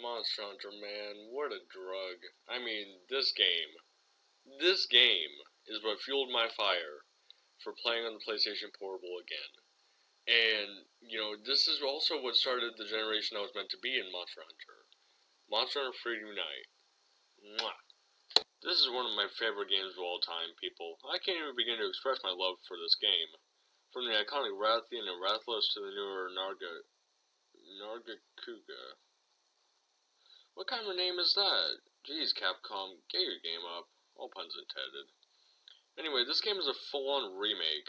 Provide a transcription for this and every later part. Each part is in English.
Monster Hunter, man, what a drug. I mean, this game, this game is what fueled my fire for playing on the PlayStation Portable again. And, you know, this is also what started the generation I was meant to be in Monster Hunter. Monster Hunter Freedom Unite. Mwah. This is one of my favorite games of all time, people. I can't even begin to express my love for this game. From the iconic Rathian and Rathalos to the newer Narga... Nargacuga. What kind of a name is that? Jeez, Capcom, get your game up. All puns intended. Anyway, this game is a full-on remake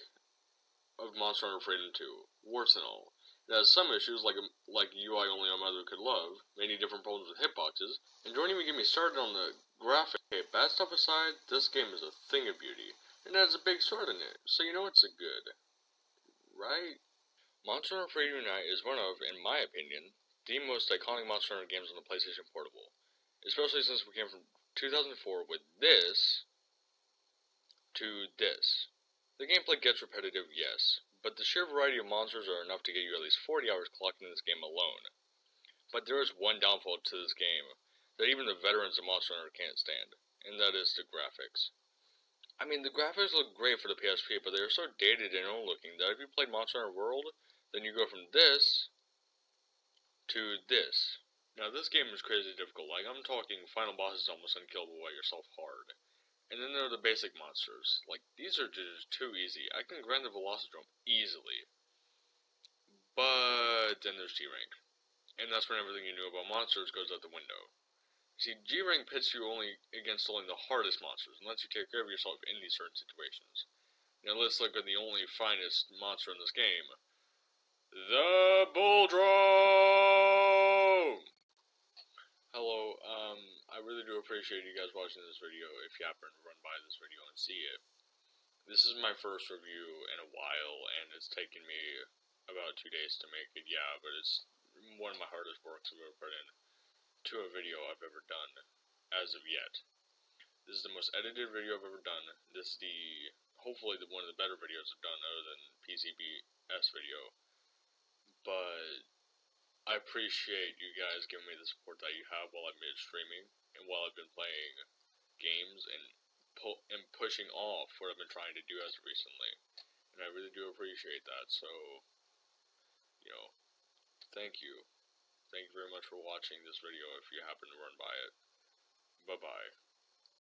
of Monster Hunter Freedom 2. Worse than all. It has some issues, like like UI only a mother could love, many different problems with hitboxes, and don't even get me started on the graphic. Bad stuff aside, this game is a thing of beauty, and has a big sword in it, so you know it's a good. Right? Monster Hunter Freedom Unite is one of, in my opinion, the most iconic Monster Hunter games on the PlayStation Portable, especially since we came from 2004 with this to this. The gameplay gets repetitive, yes, but the sheer variety of monsters are enough to get you at least 40 hours clocked in this game alone. But there is one downfall to this game that even the veterans of Monster Hunter can't stand, and that is the graphics. I mean, the graphics look great for the PSP, but they are so dated and old looking that if you played Monster Hunter World, then you go from this to this. Now, this game is crazy difficult. Like, I'm talking final bosses almost unkillable by yourself hard. And then there are the basic monsters. Like, these are just too easy. I can grind the Velocidrome easily. But then there's G rank. And that's when everything you knew about monsters goes out the window. You see, G rank pits you only against only the hardest monsters, and lets you take care of yourself in these certain situations. Now let's look at the only finest monster in this game. Um, I really do appreciate you guys watching this video if you happen to run by this video and see it. This is my first review in a while, and it's taken me about two days to make it, yeah, but it's one of my hardest works I've ever put in to a video I've ever done, as of yet. This is the most edited video I've ever done. This is the, hopefully, the one of the better videos I've done other than PCBS video but I appreciate you guys giving me the support that you have while I've been streaming and while I've been playing games and pu- and pushing off what I've been trying to do as recently. And I really do appreciate that. So, you know, thank you. Thank you very much for watching this video if you happen to run by it. Bye bye.